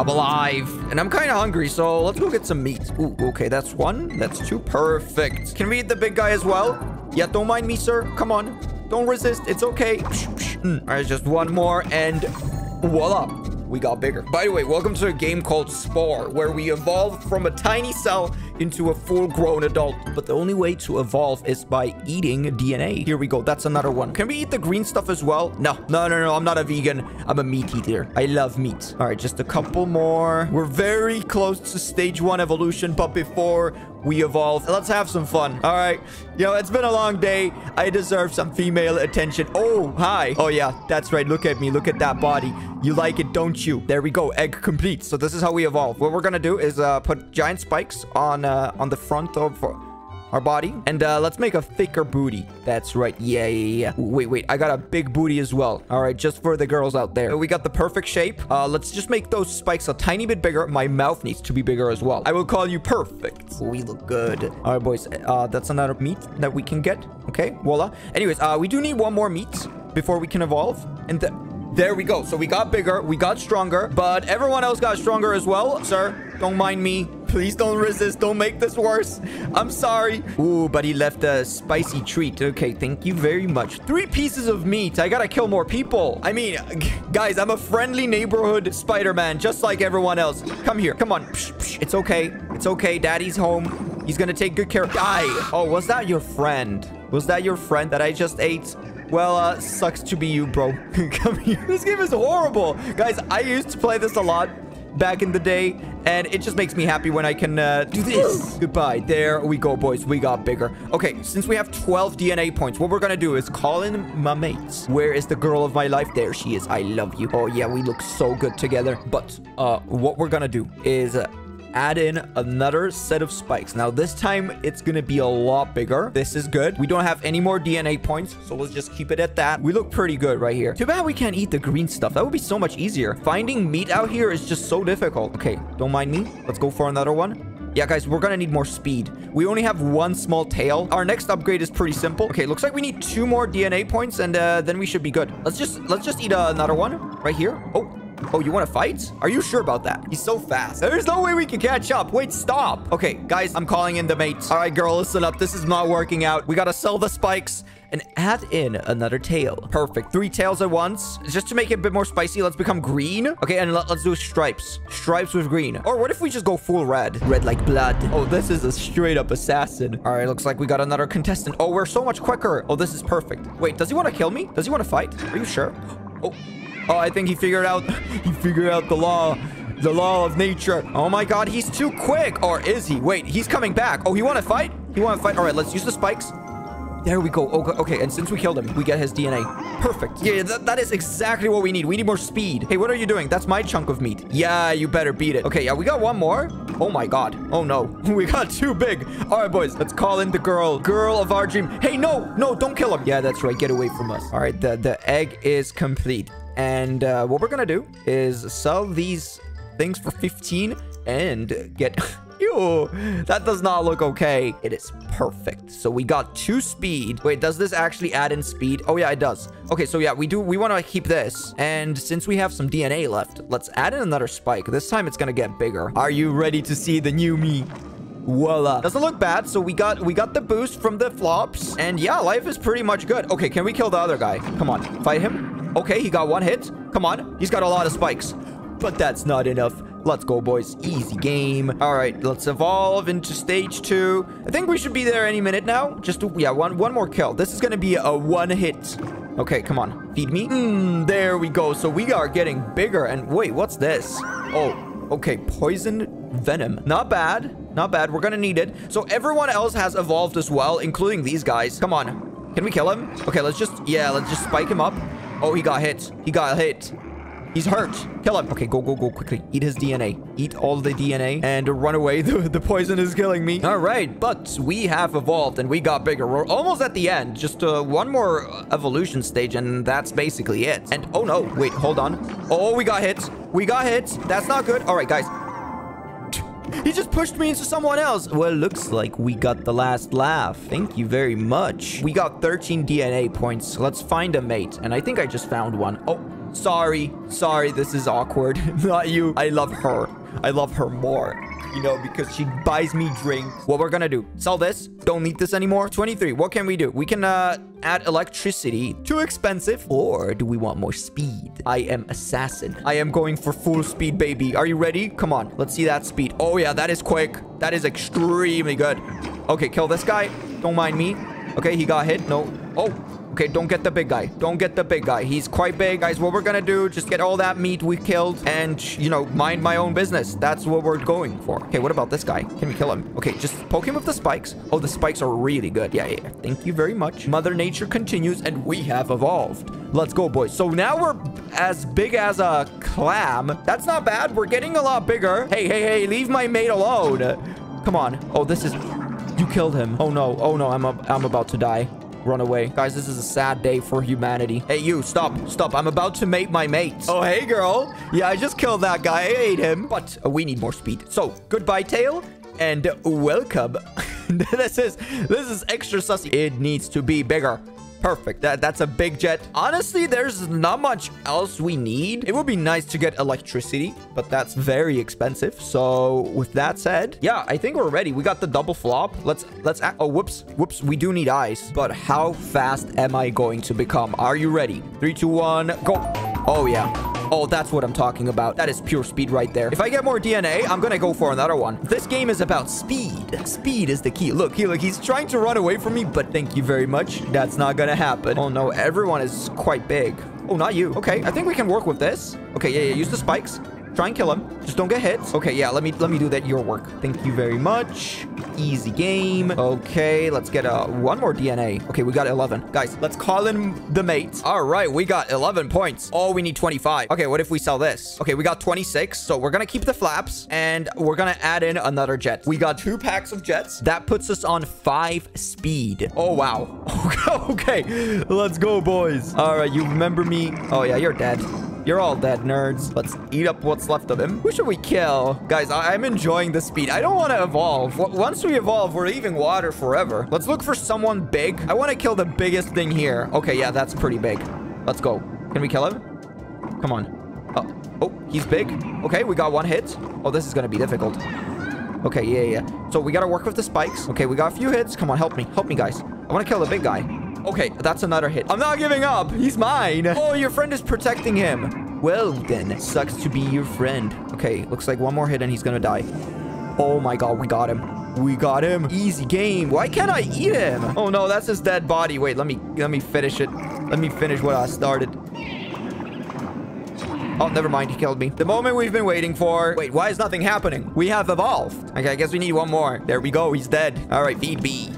I'm alive. And I'm kind of hungry, so let's go get some meat. Ooh, okay, that's one. That's two. Perfect. Can we eat the big guy as well? Yeah, don't mind me, sir. Come on. Don't resist. It's okay. Mm. All right, just one more, and voila we got bigger. By the way, welcome to a game called Spore, where we evolved from a tiny cell into a full-grown adult. But the only way to evolve is by eating DNA. Here we go. That's another one. Can we eat the green stuff as well? No, no, no, no. I'm not a vegan. I'm a meat eater. I love meat. All right, just a couple more. We're very close to stage one evolution, but before we evolve. Let's have some fun. All right. You know, it's been a long day. I deserve some female attention. Oh, hi. Oh, yeah. That's right. Look at me. Look at that body. You like it, don't you? There we go. Egg complete. So this is how we evolve. What we're going to do is uh, put giant spikes on, uh, on the front of our body. And uh, let's make a thicker booty. That's right. Yeah, yeah, yeah. Wait, wait. I got a big booty as well. All right, just for the girls out there. We got the perfect shape. Uh, let's just make those spikes a tiny bit bigger. My mouth needs to be bigger as well. I will call you perfect. We look good. All right, boys. Uh, that's another meat that we can get. Okay, voila. Anyways, uh, we do need one more meat before we can evolve. And the there we go. So we got bigger, we got stronger, but everyone else got stronger as well. Sir, don't mind me. Please don't resist. Don't make this worse. I'm sorry. Ooh, but he left a spicy treat. Okay, thank you very much. Three pieces of meat. I gotta kill more people. I mean, guys, I'm a friendly neighborhood Spider-Man, just like everyone else. Come here. Come on. Psh, psh. It's okay. It's okay. Daddy's home. He's gonna take good care of... Die. Oh, was that your friend? Was that your friend that I just ate? Well, uh, sucks to be you, bro. Come here. This game is horrible. Guys, I used to play this a lot back in the day, and it just makes me happy when I can uh, do this. Goodbye. There we go, boys. We got bigger. Okay, since we have 12 DNA points, what we're gonna do is call in my mates. Where is the girl of my life? There she is. I love you. Oh, yeah, we look so good together. But uh, what we're gonna do is... Uh, add in another set of spikes. Now, this time, it's going to be a lot bigger. This is good. We don't have any more DNA points, so let's just keep it at that. We look pretty good right here. Too bad we can't eat the green stuff. That would be so much easier. Finding meat out here is just so difficult. Okay, don't mind me. Let's go for another one. Yeah, guys, we're gonna need more speed. We only have one small tail. Our next upgrade is pretty simple. Okay, looks like we need two more DNA points, and uh, then we should be good. Let's just let's just eat uh, another one right here. Oh, Oh, you want to fight? Are you sure about that? He's so fast. There's no way we can catch up. Wait, stop. Okay, guys, I'm calling in the mates. All right, girl, listen up. This is not working out. We got to sell the spikes and add in another tail. Perfect. Three tails at once. Just to make it a bit more spicy, let's become green. Okay, and let, us do stripes. Stripes with green. Or what if we just go full red? Red like blood. Oh, this is a straight up assassin. All right, looks like we got another contestant. Oh, we're so much quicker. Oh, this is perfect. Wait, does he want to kill me? Does he want to fight? Are you sure? Oh, Oh, I think he figured out he figured out the law. The law of nature. Oh my god, he's too quick. Or is he? Wait, he's coming back. Oh, he want to fight? He want to fight? All right, let's use the spikes. There we go. Okay, okay, and since we killed him, we get his DNA. Perfect. Yeah, that, that is exactly what we need. We need more speed. Hey, what are you doing? That's my chunk of meat. Yeah, you better beat it. Okay, yeah, we got one more. Oh my god. Oh no. we got too big. All right, boys, let's call in the girl. Girl of our dream. Hey, no, no, don't kill him. Yeah, that's right. Get away from us. All right, the, the egg is complete. And uh, what we're gonna do is sell these things for 15 and get... Ew, that does not look okay. It is perfect. So we got two speed. Wait, does this actually add in speed? Oh, yeah, it does. Okay, so yeah, we do. We want to keep this. And since we have some DNA left, let's add in another spike. This time it's going to get bigger. Are you ready to see the new me? Voila. Doesn't look bad. So we got we got the boost from the flops. And yeah, life is pretty much good. Okay, can we kill the other guy? Come on. Fight him. Okay, he got one hit. Come on. He's got a lot of spikes. But that's not enough. Let's go, boys. Easy game. All right, let's evolve into stage two. I think we should be there any minute now. Just, yeah, one, one more kill. This is going to be a one hit. Okay, come on. Feed me. Mm, there we go. So we are getting bigger. And wait, what's this? Oh, okay. Poison venom. Not bad. Not bad. We're going to need it. So everyone else has evolved as well, including these guys. Come on. Can we kill him? Okay, let's just, yeah, let's just spike him up. Oh, he got hit. He got hit. He's hurt. Kill him. Okay, go, go, go quickly. Eat his DNA. Eat all the DNA and run away. The, the poison is killing me. All right, but we have evolved and we got bigger. We're almost at the end. Just uh, one more evolution stage and that's basically it. And oh no, wait, hold on. Oh, we got hit. We got hit. That's not good. All right, guys. He just pushed me into someone else. Well, looks like we got the last laugh. Thank you very much. We got 13 DNA points. Let's find a mate. And I think I just found one. Oh, Sorry. Sorry, this is awkward. Not you. I love her. I love her more you know, because she buys me drinks. What we're gonna do, sell this. Don't need this anymore. 23, what can we do? We can uh, add electricity. Too expensive. Or do we want more speed? I am assassin. I am going for full speed, baby. Are you ready? Come on, let's see that speed. Oh yeah, that is quick. That is extremely good. Okay, kill this guy. Don't mind me. Okay, he got hit. No. Oh, Okay, don't get the big guy. Don't get the big guy. He's quite big. Guys, what we're gonna do, just get all that meat we killed and, you know, mind my own business. That's what we're going for. Okay, what about this guy? Can we kill him? Okay, just poke him with the spikes. Oh, the spikes are really good. Yeah, yeah. Thank you very much. Mother Nature continues and we have evolved. Let's go, boys. So now we're as big as a clam. That's not bad. We're getting a lot bigger. Hey, hey, hey, leave my mate alone. Come on. Oh, this is... You killed him. Oh, no. Oh, no. I'm, a, I'm about to die. Run away. Guys, this is a sad day for humanity. Hey, you, stop. Stop. I'm about to mate my mate. Oh, hey, girl. Yeah, I just killed that guy. I ate him. But uh, we need more speed. So, goodbye, tail. And welcome. this is this is extra sussy. It needs to be bigger. Perfect. That, that's a big jet. Honestly, there's not much else we need. It would be nice to get electricity, but that's very expensive. So with that said, yeah, I think we're ready. We got the double flop. Let's, let's, oh, whoops, whoops. We do need ice, but how fast am I going to become? Are you ready? Three, two, one, go. Oh, yeah. Oh, that's what I'm talking about. That is pure speed right there. If I get more DNA, I'm gonna go for another one. This game is about speed. Speed is the key. Look, he, look, he's trying to run away from me, but thank you very much. That's not gonna happen. Oh no, everyone is quite big. Oh, not you. Okay, I think we can work with this. Okay, yeah, yeah, use the spikes. Try and kill him. Just don't get hit. Okay, yeah, let me let me do that your work. Thank you very much. Easy game. Okay, let's get uh, one more DNA. Okay, we got 11. Guys, let's call in the mates. All right, we got 11 points. Oh, we need 25. Okay, what if we sell this? Okay, we got 26. So we're going to keep the flaps and we're going to add in another jet. We got two packs of jets. That puts us on five speed. Oh, wow. okay, let's go, boys. All right, you remember me? Oh, yeah, you're dead. You're all dead, nerds. Let's eat up what's left of him. Who should we kill? Guys, I am enjoying the speed. I don't want to evolve. Once we evolve, we're leaving water forever. Let's look for someone big. I want to kill the biggest thing here. Okay, yeah, that's pretty big. Let's go. Can we kill him? Come on. Oh, oh, he's big. Okay, we got one hit. Oh, this is going to be difficult. Okay, yeah, yeah. So we got to work with the spikes. Okay, we got a few hits. Come on, help me. Help me, guys. I want to kill the big guy. Okay, that's another hit. I'm not giving up. He's mine. Oh, your friend is protecting him. Well, then. Sucks to be your friend. Okay, looks like one more hit and he's gonna die. Oh my god, we got him. We got him. Easy game. Why can't I eat him? Oh no, that's his dead body. Wait, let me let me finish it. Let me finish what I started. Oh, never mind. He killed me. The moment we've been waiting for. Wait, why is nothing happening? We have evolved. Okay, I guess we need one more. There we go. He's dead. All right, feed B.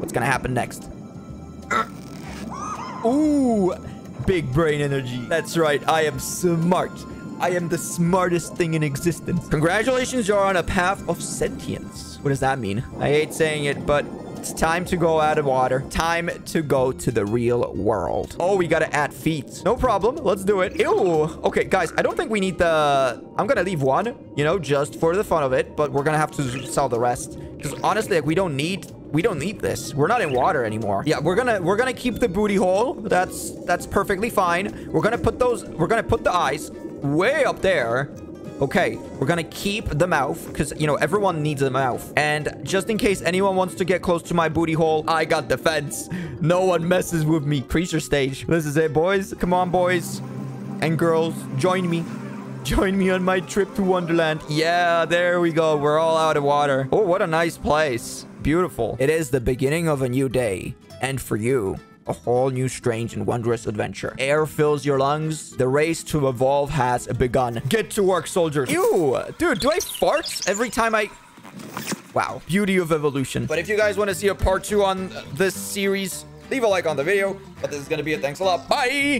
What's gonna happen next? Ooh, big brain energy. That's right, I am smart. I am the smartest thing in existence. Congratulations, you're on a path of sentience. What does that mean? I hate saying it, but it's time to go out of water. Time to go to the real world. Oh, we gotta add feet. No problem. Let's do it. Ew. Okay, guys, I don't think we need the... I'm gonna leave one, you know, just for the fun of it. But we're gonna have to sell the rest. Because honestly, like, we don't need we don't need this. We're not in water anymore. Yeah, we're gonna we're gonna keep the booty hole. That's that's perfectly fine. We're gonna put those. We're gonna put the eyes way up there. Okay, we're gonna keep the mouth because, you know, everyone needs a mouth. And just in case anyone wants to get close to my booty hole, I got defense. No one messes with me. Creature stage. This is it, boys. Come on, boys and girls. Join me. Join me on my trip to Wonderland. Yeah, there we go. We're all out of water. Oh, what a nice place. Beautiful. It is the beginning of a new day. And for you, a whole new strange and wondrous adventure. Air fills your lungs. The race to evolve has begun. Get to work, soldiers. Ew, dude, do I fart every time I... Wow, beauty of evolution. But if you guys want to see a part two on this series, leave a like on the video. But this is going to be it. Thanks a lot. Bye!